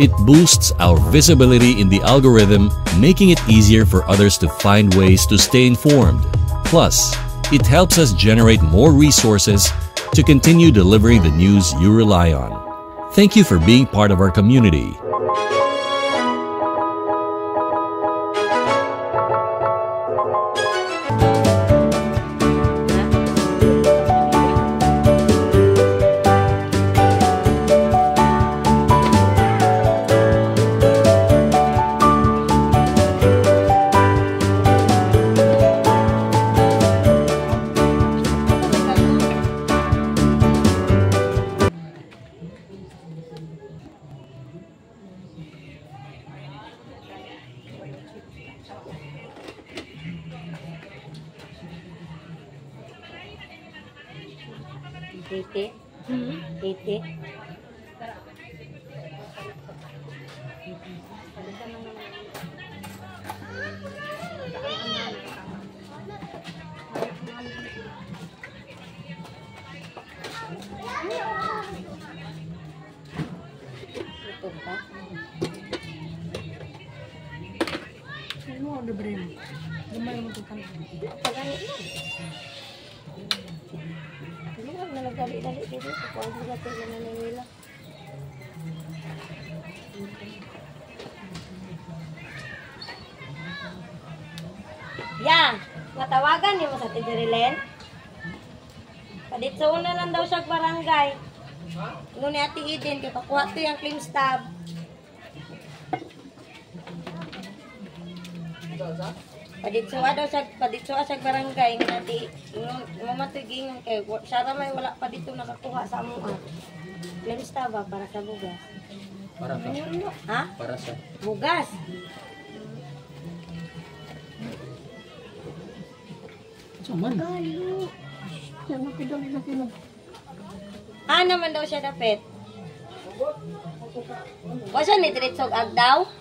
It boosts our visibility in the algorithm, making it easier for others to find ways to stay informed. Plus, it helps us generate more resources to continue delivering the news you rely on. Thank you for being part of our community. इथे इथे dito. Kapag hindi natin na nanila. Yang, matawagan niyo mo sa Tigirilen? Paditso na lang daw barangay. Ano ni Ate Eden, kaya pakuha to yung claim stab. Paditso daw sa paditso sa barangay nga di mamatuging kay siya ra may wala pa dito nakakuha sa amo. Claim stab ba para sa bugas? Para sa Ha? para sa Bugas. Saman. Yan ako daw na kino. Ah, naman daw siya dapit. O siya ni Diretsog Agdaw?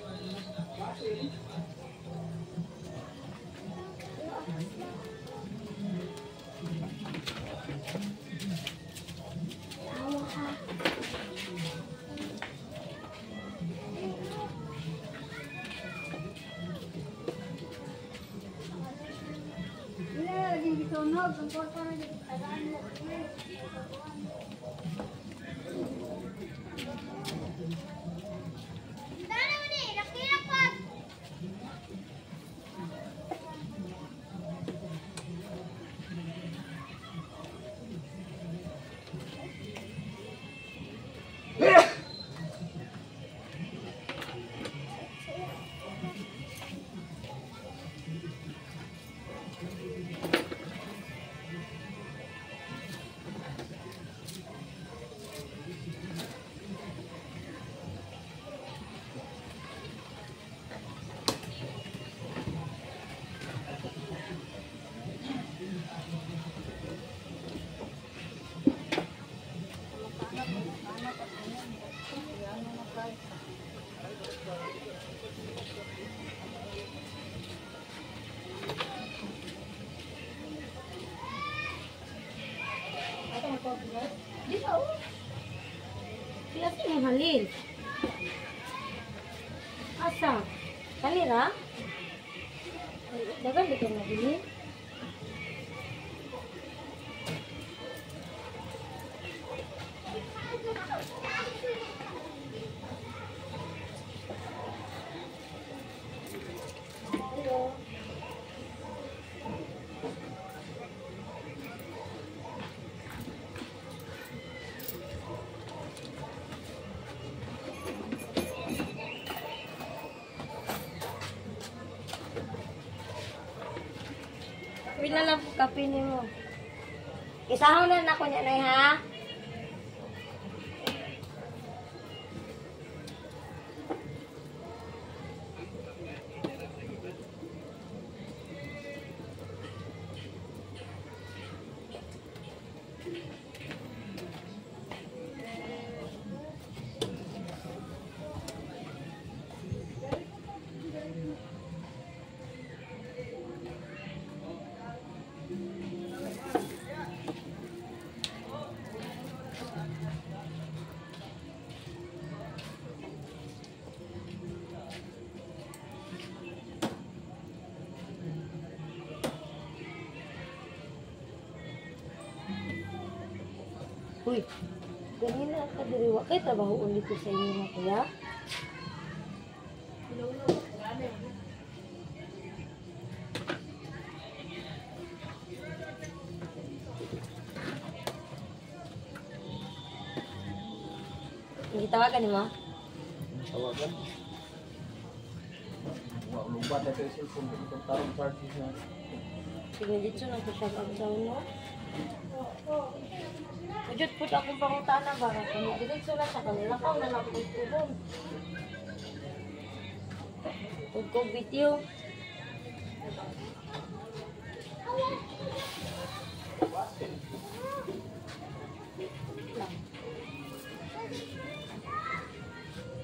Halil. Asa? Kalira? Dagan di ka nabili? Pila Isahon na na ko niya na ha. Ganina ka diri wa kay trabaho ulit ko sa inyo na kuya. Hindi tawagan ni mo? Tawagan. Wa lubat na tayo cellphone kung itong tarong charges na. Sige, dito na ko siya daw no? Ujud po akong pangutana ba? Kami diretso na sa kanila pa na ko video.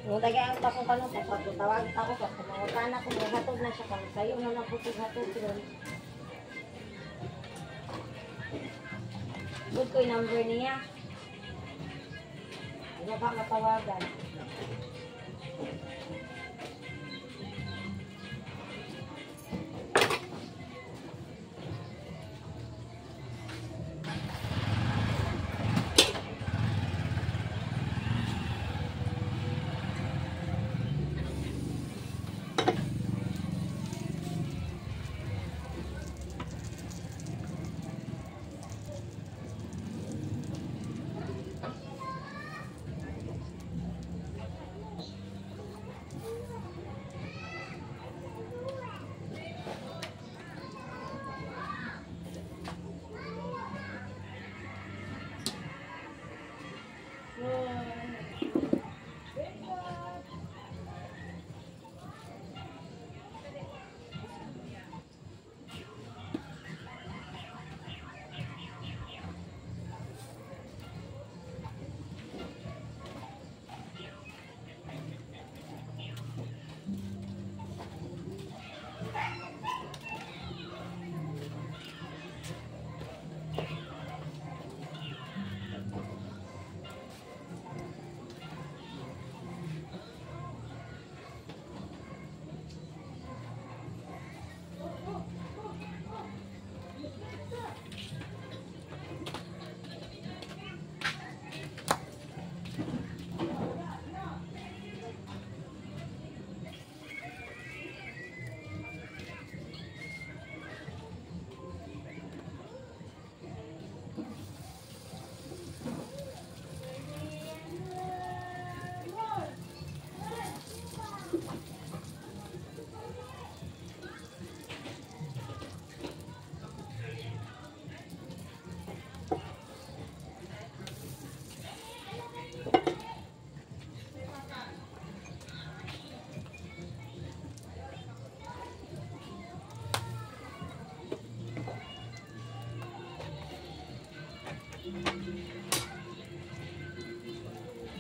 Yung tagaan pa ko kano sa pagtawag ako pa may hatod na siya kung sayo na po hatod doon. Good ko yung number niya. Ano ba matawagan?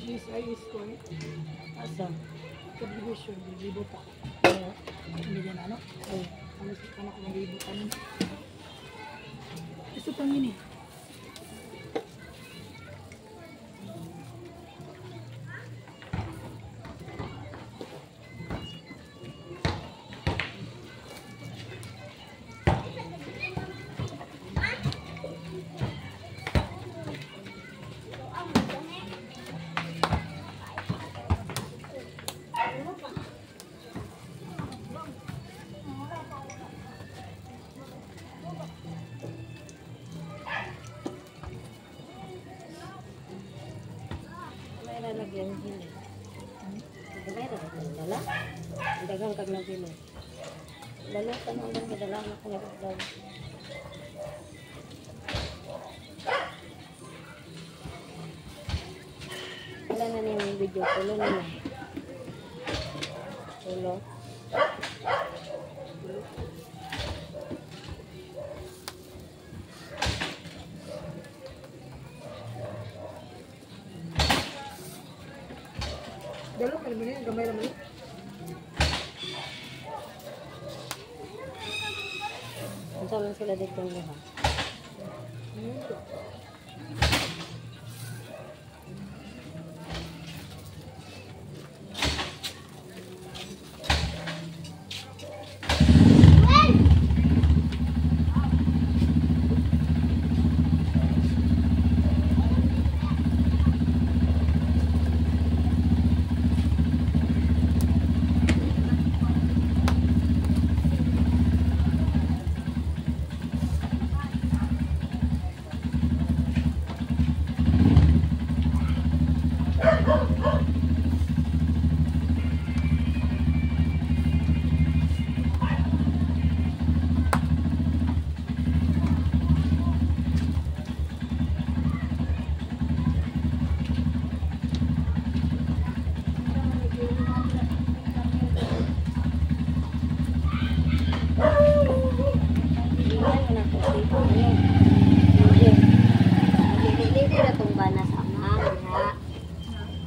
GSI is ko eh. Asa? Contribution, libo pa. Kaya, Hindi yan ano? ay, Ano sa kanak ng libo pa nun. Gusto pang yun eh. Na na. Tulo. Dalo ka naman yun, gamay naman yun. Ang man sila dito ng luha.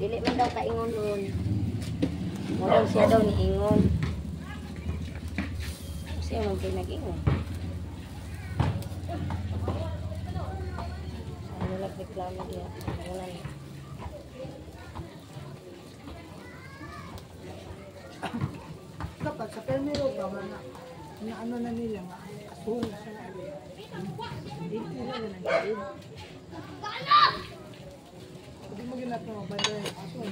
dili man daw kaingon ron. Mo daw siya daw ni ingon. Siya man kay nag-ingon. Ano nagreklamo diya? Ano na Dapat sa permero ba mga na ano na nila nga asuhon na siya na rin. Hindi sila na nag-iib. Hindi mo ginagawa mga banda yung asuhon.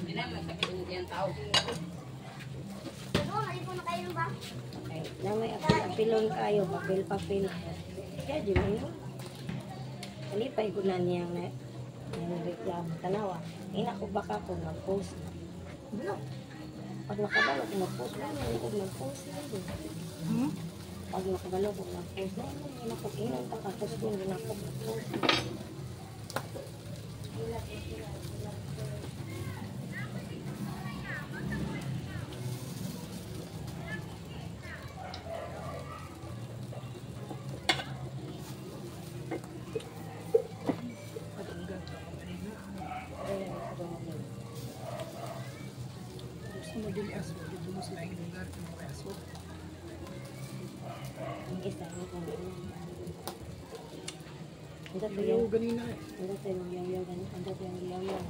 Ay, na may apil apilon kayo, papel papel. Kaya di mo yun. Kalipay ko na niyang na niyang reklamo. Tanawa, ina ko baka ko mag-post. Ano? Pag nakabalo ko mag-post, na yun ko mag-post na. Hmm? Pag nakabalo ko mag-post, na yun ako inon ka tapos kung yun ako mag-post. Patanggal Yung ganina eh. ang dati yung yaw-yaw, ganun. ang dati yung yaw-yaw.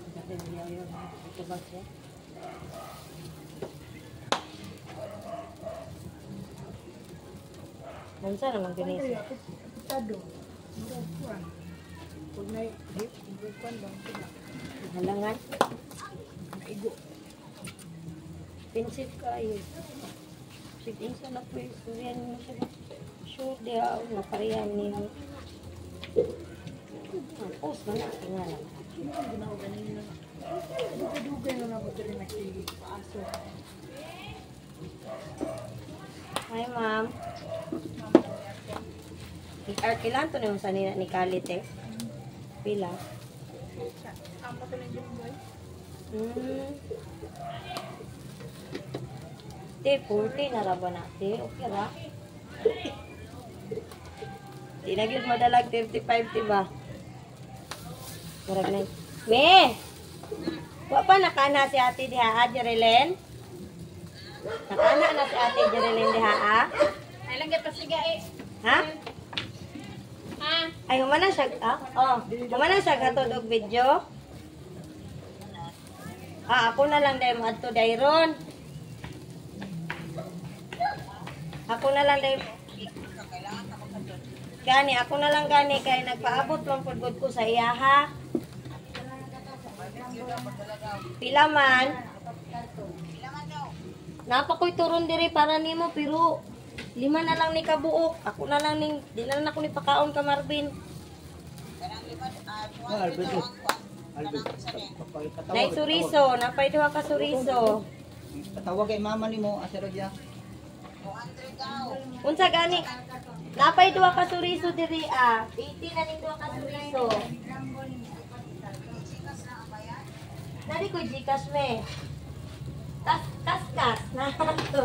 Ang dati yung yaw-yaw. Ito ba siya? Nansa naman kaya? Apitado. Murag kuwan. Pag na murag kuwan ba? Halangan. Naigo. Pensive kayo. Sige, isa na po yung suriyan mo siya. Sure, di ako naparihan niyo. Tapos, wala. Tingala. Sino ang ginawa ganina? Dugay-dugay na na ko diri nagpaaso. Hi, ma'am. Ar kailan to na yung sanina ni Kalit eh? Pila? Amo ko lang dyan boy. Hmm. Te, 40 na ra ba na? Te, okay ra? Di na gyud madalag 35, di ba? Murag na. Me! Wa pa nakana si ate diha, ha, Jerilyn? Nakana na si ate Jerilyn diha, ha? Ay lang pa siga eh. Ha? Ah, Ay, humana siya, ah? Oh, humana siya gatod og video? Ah, ako na lang dahil mo dayron. Ako na lang dahil Gani, ako na lang gani kay nagpaabot lang pud gud ko sa iya ha. Pila man? Napa ko'y turon diri para nimo pero lima na lang ni kabuok. Ako na lang ning di na lang ako ni pakaon ka Marvin. Ah, eh. Nay suriso, napay duha ka suriso. Patawag kay mama ni mo, asero dia. Unsa gani? Napay duha ka suriso diri ah. 80 na ning duha ka suriso. Nari ko Gcash me. Tas kas kas na to.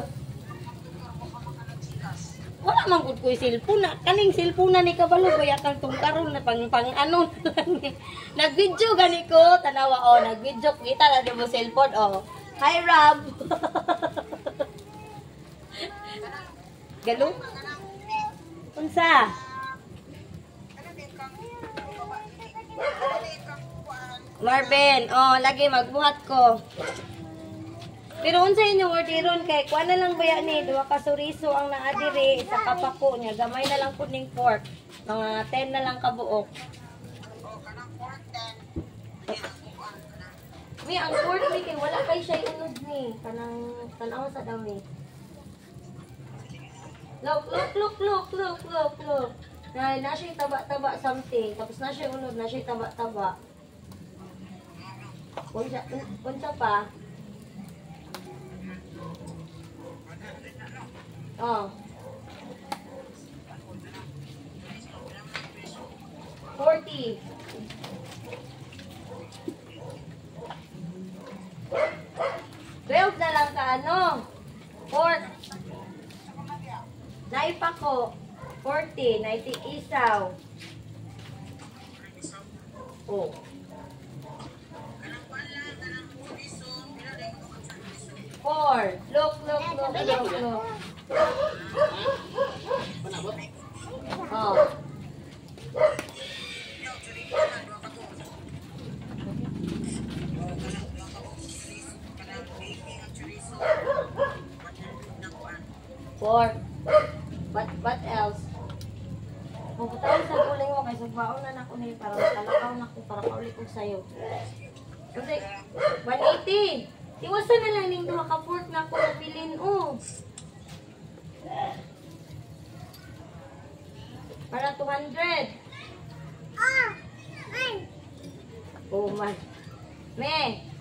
Wala man gud ko'y cellphone na. Kaning cellphone na ni kabalo baya kang karon na pang pang ano lang. Nag-video gani ko, tanawa oh, nag-video kita na mo cellphone oh. Hi Rob. Galo? Unsa? Marvin, oh, lagi magbuhat ko. Pero unsa inyong orderon kay kuan na lang baya ni duha ka suriso ang naadiri sa kapako niya gamay na lang pud ning pork mga 10 na lang kabuok. Mi ang pork mi kay wala kay siya unod ni kanang tanaw sa dami. Look, look, look, look, look, look, look. Na, na siya taba-taba something. Tapos na siya unod, na siya taba-taba. Unsa, un- unsa pa? Oh. Forty. Twelve na lang ka ano? Pork. Naipa ko. 40. Naiti isaw. Oh. More. Look, look, look, look, look. Oh. Four. What, what else? Puputaw sa kulay mo kay sugbaon na nako ni para makalakaw na ko para kauli ko sayo. Kasi 180. Iwasan na lang ning duha ka pork na ko bilin oh. Para 200. Ah. Oh man. Me.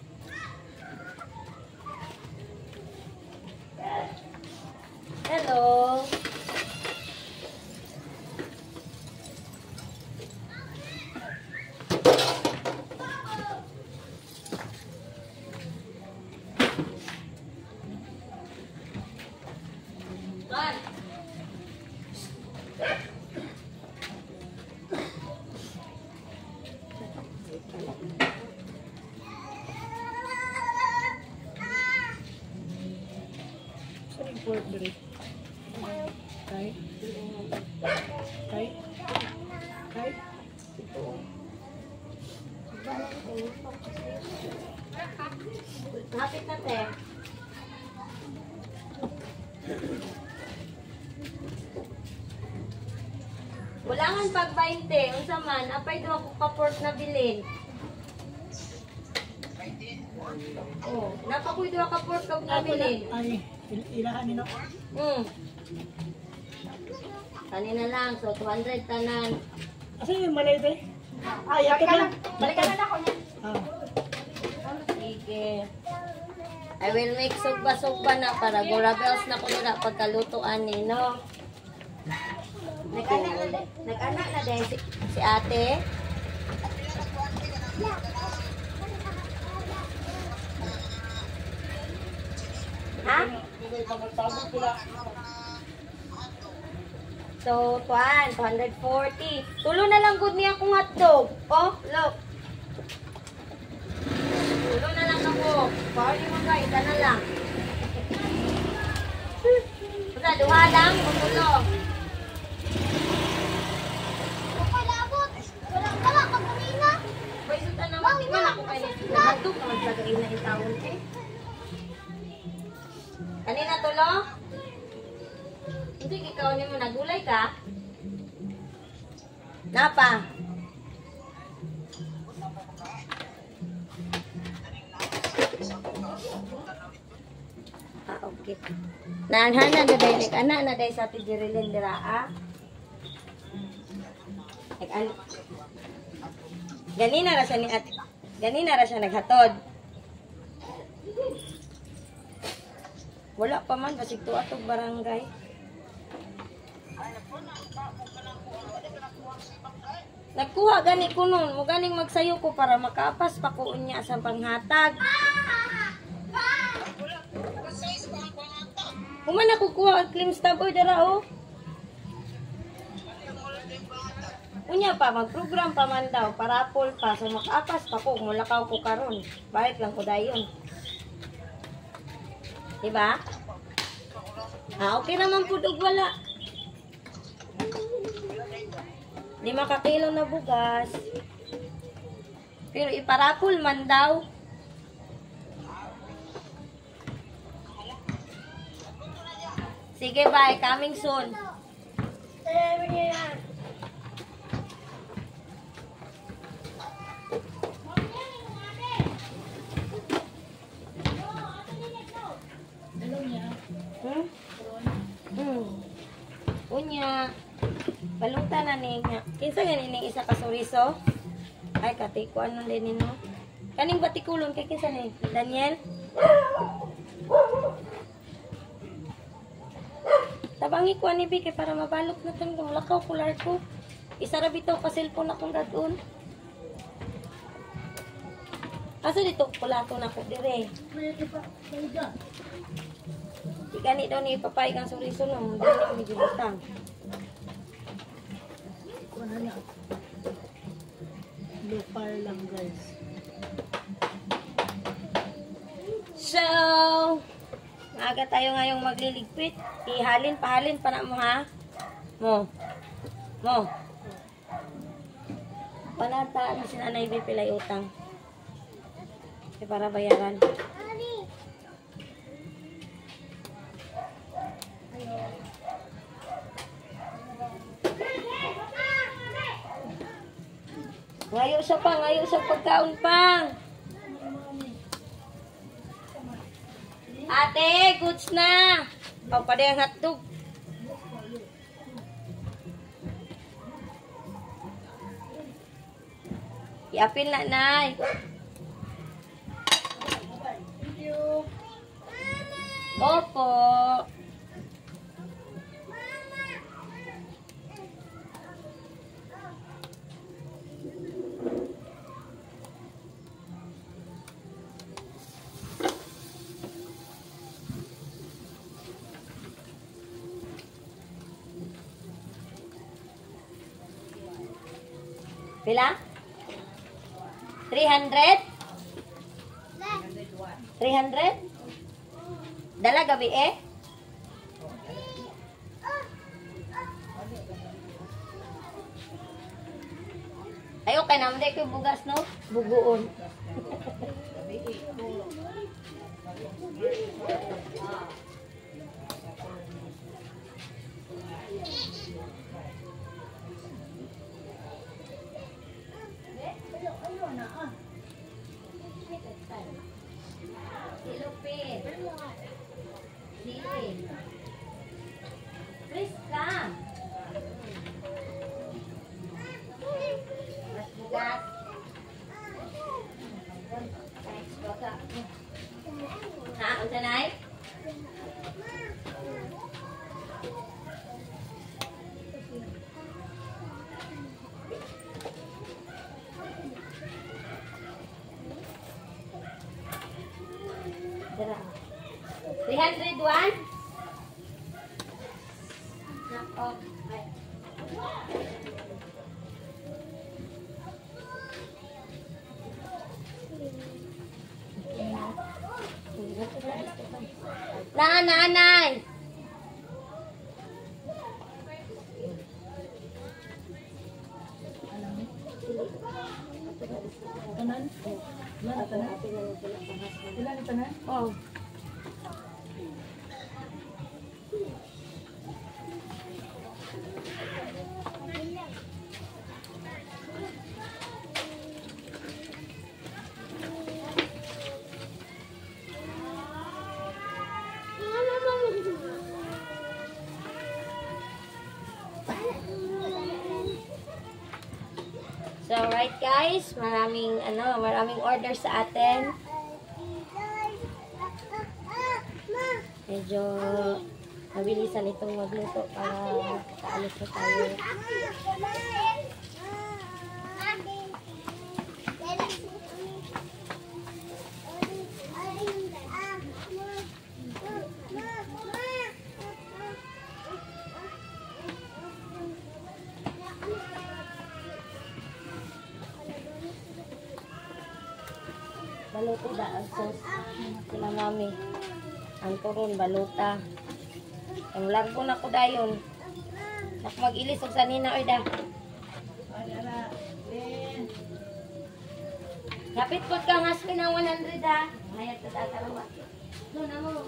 Hapit na te. Bulangan pag 20, unsa man, apay do ako ka pork na bilin. Oh, napakuy do ka pork kag na bilin. Ay, il- ilahan nino. Hmm. Kanina lang, so 200 tanan. Asa yung malay tayo? Ay, ito na. Balikan na ako niya. Ah, Sige. I will make sugba-sugba na para gurabels na ko nila pagkalutuan ni, no? Nag-anak na, nag-anak na dahil si, si ate. Ha? So, tuan, 240. Tulo na lang good niya akong hotdog. Oh, look. Tulo lang ako. Sorry mo guys, isa na lang. Basta, duha lang, o tulo. Bay, suta naman, di man ako kayo hotdog na magsagain na itawon eh. Kanina tulo? Hindi, ikaw ni mo nagulay ka? Napa? Ah, okay. Naanhana na dahil anak na dahil sa tijirilin dira ah. Nag-an Ganina ra siya ni at ganina ra siya naghatod. Wala pa man basig to atong barangay. Nagkuha gani ko nun, mo ganing magsayo ko para makaapas pa ko unya sa panghatag. Human ako kuha ang claims taboy dara oh. Unya pa, mag-program pa man daw, para pool pa, so makaapas pa ko, mulakaw ko karon. Balik lang ko dayon. Diba? Ah, okay naman po dog wala. Di makakilo na bugas. Pero iparapol man daw. Sige, bye. Coming soon. Hmm? Hmm. Unya. Balutan na niya. Kinsa ganin ning isa ka suriso? Ay katiko ano din nino. Kaning batikulon kay kinsa ni Daniel? Tabangi ko ani kay para mabalok na tong lakaw kular ko. Isa ra bitaw ka cellphone akong dadun. Asa dito kulato na ko dire. Di gani daw ni papay kang suriso no, dili na mi gibutang. Local lang guys. So, Maaga tayo ngayong magliligpit. Ihalin, pahalin pa na mo ha. Mo. Mo. Panata ni si Nanay pilay utang. Kasi para bayaran. Ngayo sa pa, ngayo sa pagkaon pang. Ate, goods na. O, pa ang hotdog. Iapin na, Nay. Opo. Pila? 300? 300? Dala gabi eh? Ay, okay naman. Di ko bugas, no? Bugoon. Nanay. Tanan? Na tanan? Ilan na tanan? Oh. Guys, maraming ano, maraming order sa atin. Medyo mabilisan itong magluto para makaalis na tayo. Baluto da ang sauce. Sila mami. Turon, baluta. Ang largo na ko dayon. Nak og sanina oy da. Kapit po ka nga sa ng 100 ha. Hayat ka da karawa. No na mo.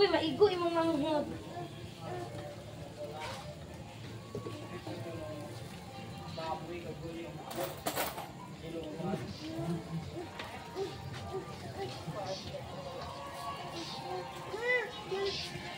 Uy, maigo imong manghod. Thank you.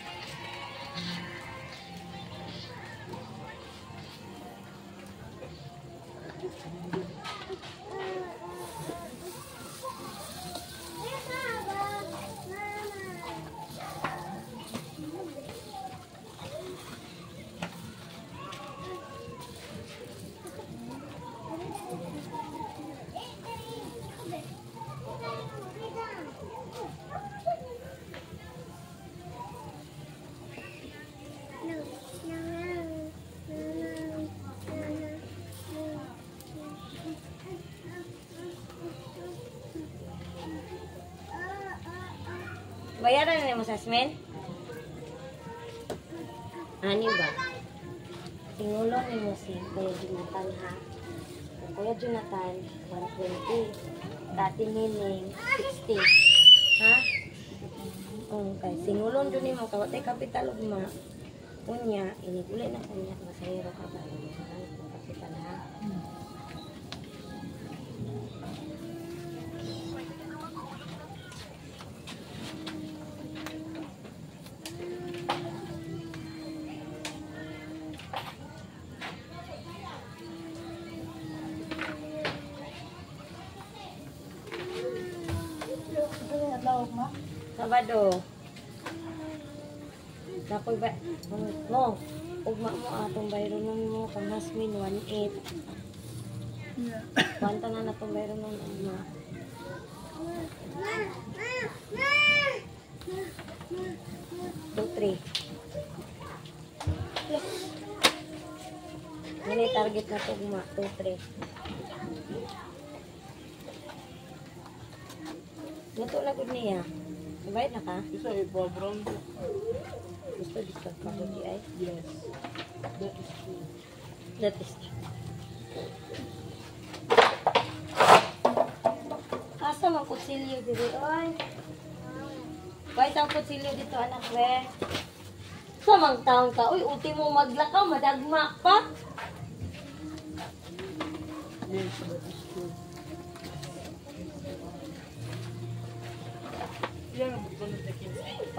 Bayaran na mo sa asmen? Ani ba? Tingulong ni mo si Kuya Jonathan ha. Kung Kuya Jonathan, 120. Dati nining, 60. Ha? Okay, singulong dun mo. Kawatay kapital ugma. Unya, iniguli na kanya. Masayro ka ba? Sabado. Nakoy ba? Mo. Ugma mo atong bayronon mo kang hasmin 1.8. Kwanta na na itong bayronon ugma. Two, target na ito ugma. Two, three. Luto na gud niya. Bayad na ka? Isa i-program ko. Gusto dito ka di ay. Yes. That is true. That is true. Asa man kutsilyo dito? Oy. Kahit ang kutsilyo dito anak we. Samang taong ka. Uy, ulti mo maglakaw, madagma pa.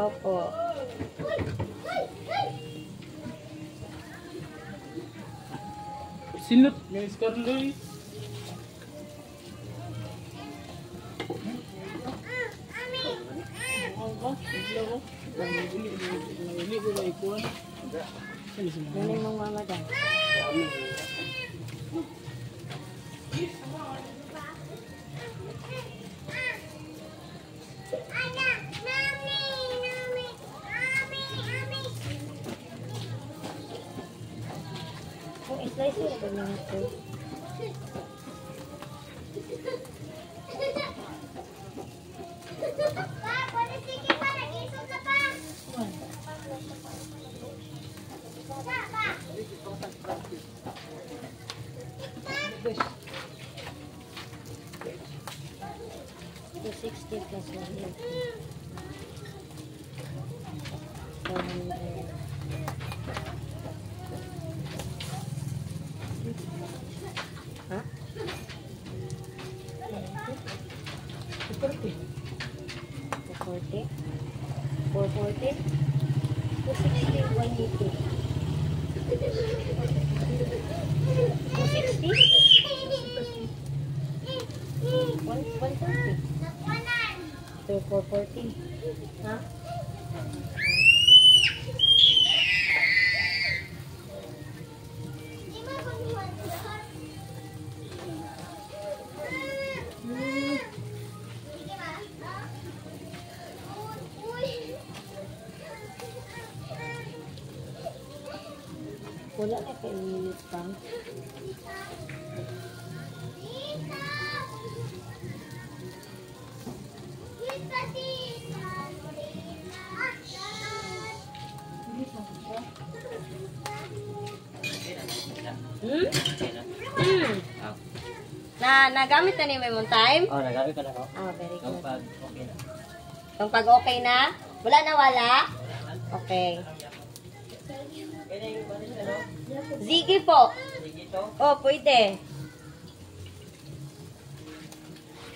apa Silut ni sekali Ini mau mama. Ini mau mama dah. Slice yun, Wala na kay minute pa. Hmm? Hmm. Na nagamit na ni mo time? Oh, nagamit ka na ko. Ah, very Kung good. pag okay na. Yung pag okay na? Wala na wala? Okay. Ziggy po. Sige to. Oh, pwede.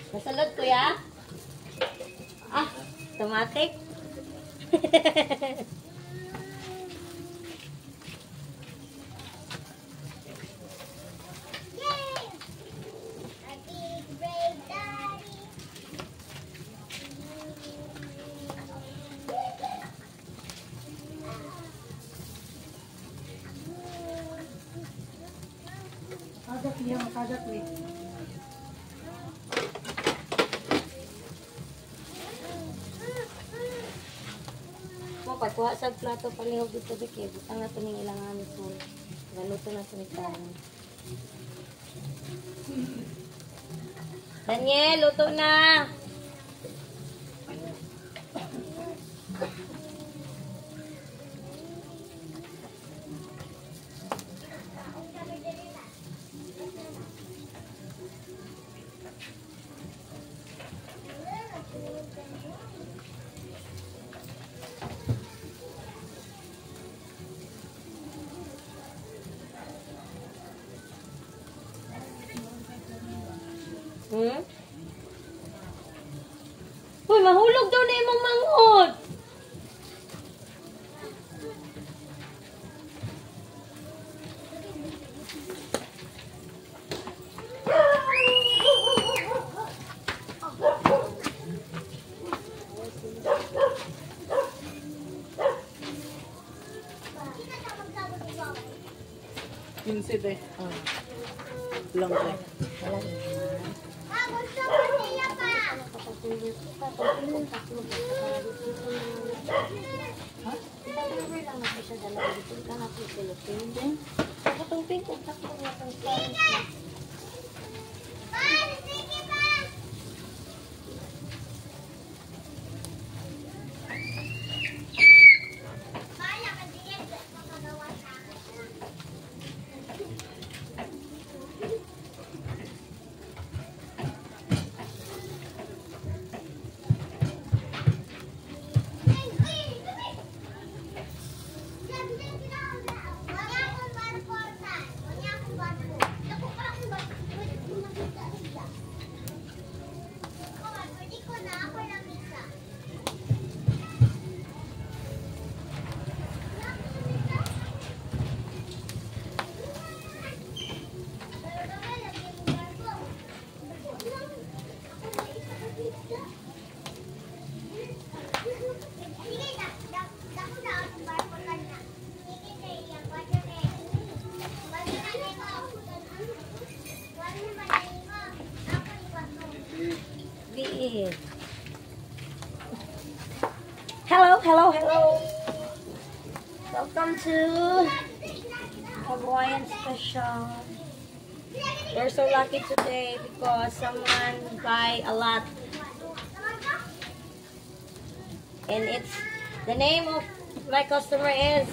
Nasalod kuya? Ah, automatic. Niya, kagat ni. Mo pagkuha sa plato palihog dito dike, butang na to ning ilang amis mo. Galuto na to ni karon. Daniel, luto na. mahulog daw na imong manghod. to Hawaiian Special. We're so lucky today because someone buy a lot. And it's the name of my customer is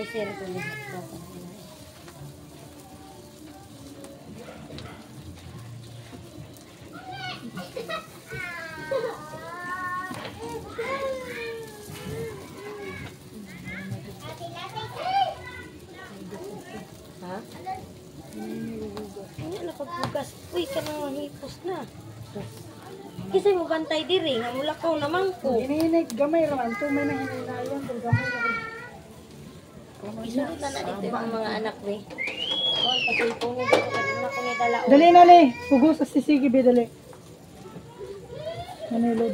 i-share ko ni Ha? Ano na pagbugas? Uy, ka nang hipos na. Kasi mo bantay diri, nga mula ko naman ko. Hinihinay, gamay raman. Ito may nahihinayan. Pero gamay raman. Isunod na na dito mga anak ni. Oh, kasi pungi dito kasi na ko ni dala. Dali na li. Pugos sa sisigi be dali. Manilo.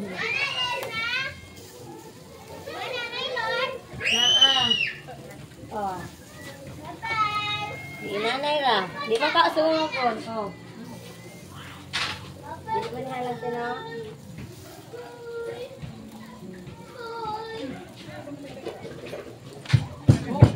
Naa. Oh. Di nanay ra. Di ba ka sumupon? Oh. Di ba niya lang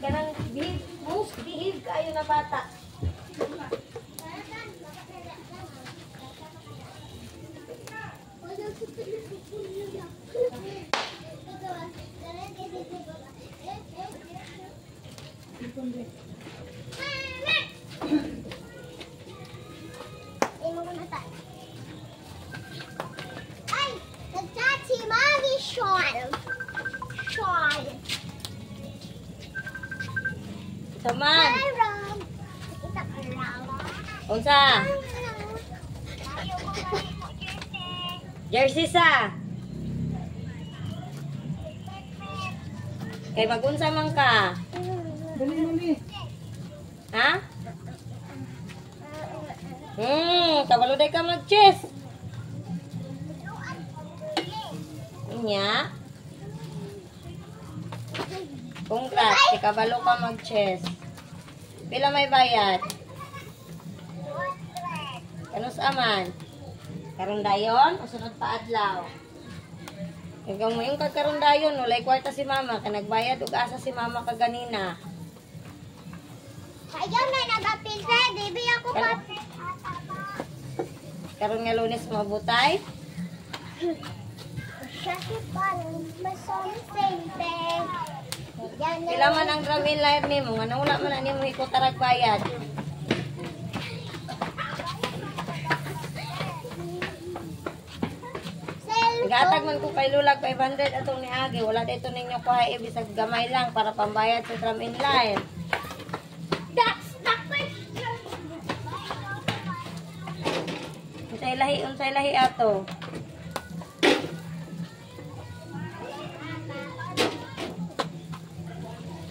Kanang behave, most behave kayo na bata. Ay, mo, Jersey. Sa. Kay magunsa man ka? Dali na li. Ha? Hmm, kabaluday ka mag-chess. Inya? Congrats, si kabalo ka mag-chess. Pila may bayad? Aman? Karon dayon o sunod pa adlaw? Ikaw mo yung kagkaroon dayon, walay kwarta si mama, kaya nagbayad ug asa si mama kaganina. Ayaw na nag-apil sa Debbie ako pa. Karon nga lunes mabutay. Man ang gramin live nimo, nga wala man na nimo ikot tarag bayad. Nagaatag man ko kay Lulag 500 atong ni Agi, wala dito ninyo kuha ibisag gamay lang para pambayad sa tram in line. That's the question. Unsay lahi, unsay lahi ato.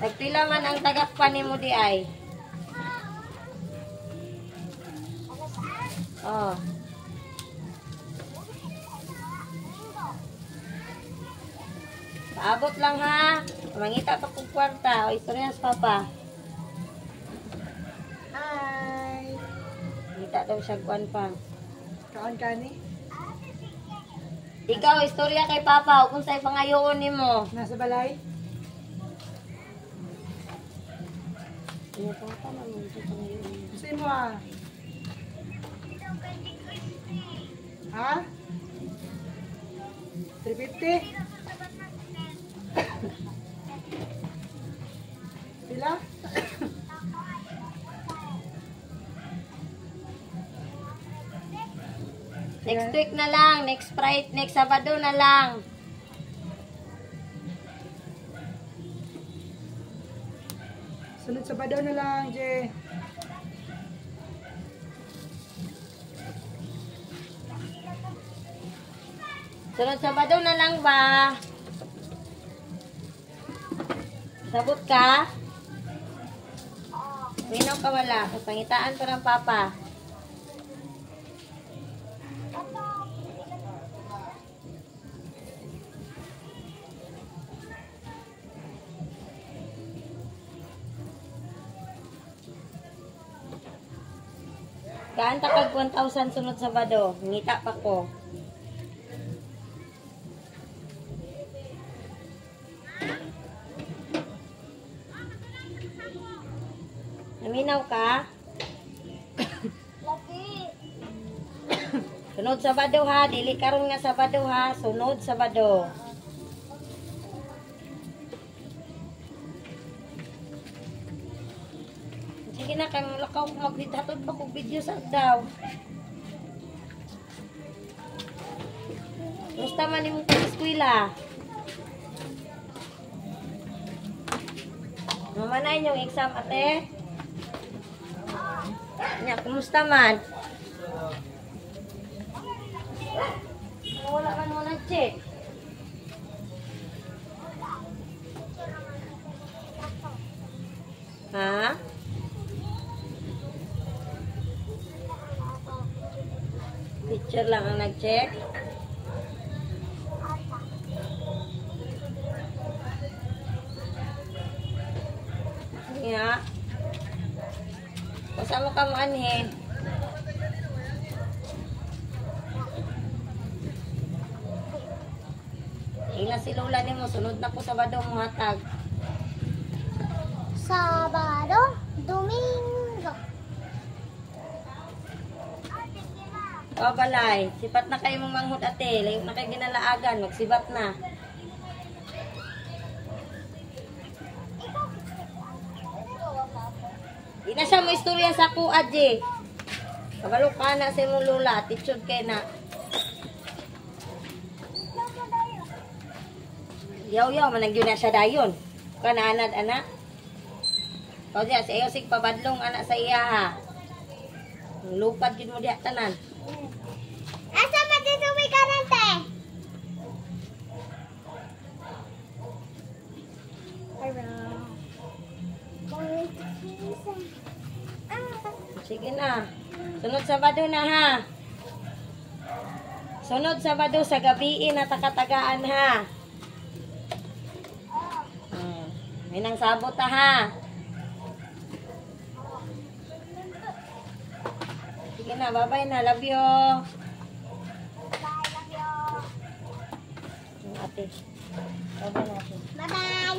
Nagpila man ang tagakpan nimo di ay. Mangita pa kong kwarta. O istorya sa papa. Hi. Kita daw siya kwan pa. Kaon ka ni? Ikaw, istorya kay papa. O kung sa'y pangayoon ni mo. Nasa balay? Ano papa naman sa pangayoon? Gusto mo ah. Ha? 350? Next week na lang. Next Friday, next Sabado na lang. Sunod sa badaw na lang, Je. Sunod Sabado na lang ba? Sabot ka? Minaw ka wala. Pangitaan pa ng papa. Kaan takag 1,000 sunod Sabado. Ngita pa ko. Sabado ha, dili karon nga Sabado ha, sunod Sabado. Sige na kay lakaw ko magbitatod pa kog video sa daw. Gusto man nimong pag-eskwela. Mamanayin yung exam ate. Nya, kumusta man? Wala man mo nag-check. Ha? Teacher lang ang nag-check. Nga. Kasama ka mo anhe. Ila si Lola ni mo, sunod na ko Sabado mo hatag. Sabado, Domingo. O balay, sipat na kayo mong manghut ate, layo na kayo ginalaagan, magsibat na. Di na siya mo istorya sa ku adje. Kabalo ka na sa imong lula, titsod kay na. Yaw-yaw, managyo na siya dayon. Kanaanad, anak. O diya, sa iyo sig pabadlong anak sa iya ha. Lupad yun mo diya tanan. Asa man dito may karante? Sige na. Sunod Sabado na ha. Sunod Sabado sa gabi na takatagaan ha. May nang sabot ha. Sige na, bye-bye na. Love you. Bye, love you. Hmm, Ate. Bye-bye ate. Bye-bye.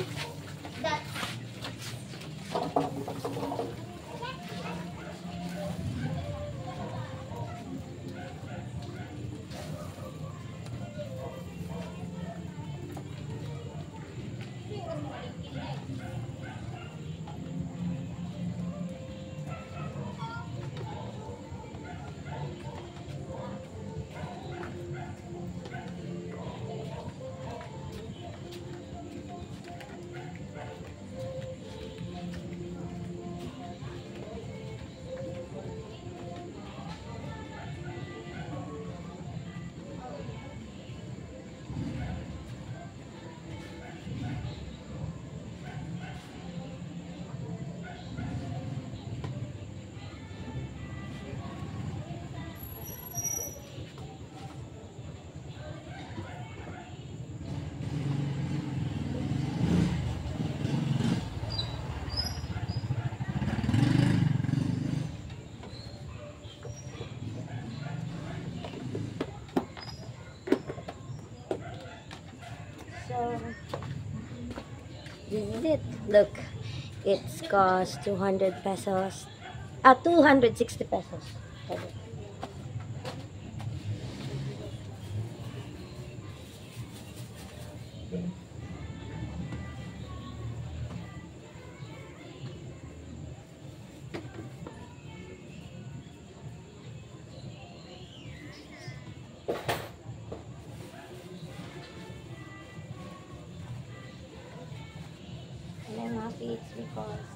Cost 200 pesos. Ah, 260 pesos. It's because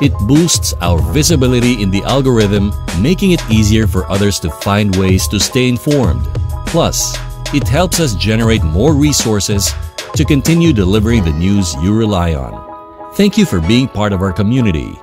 It boosts our visibility in the algorithm, making it easier for others to find ways to stay informed. Plus, it helps us generate more resources to continue delivering the news you rely on. Thank you for being part of our community